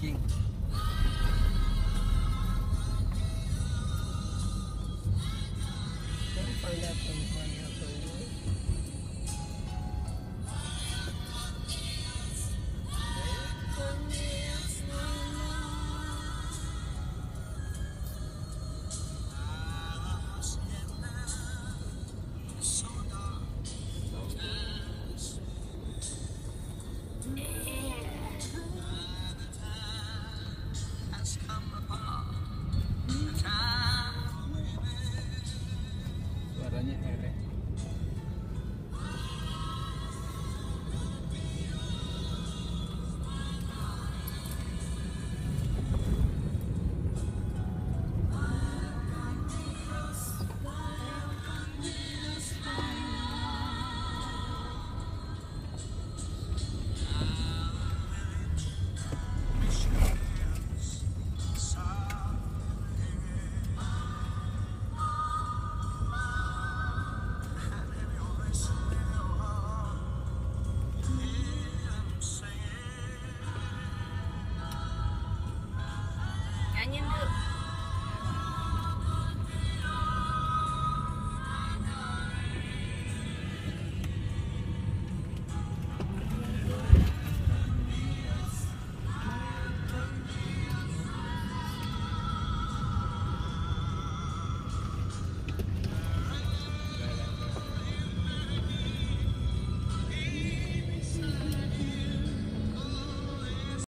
king. 对对对。cá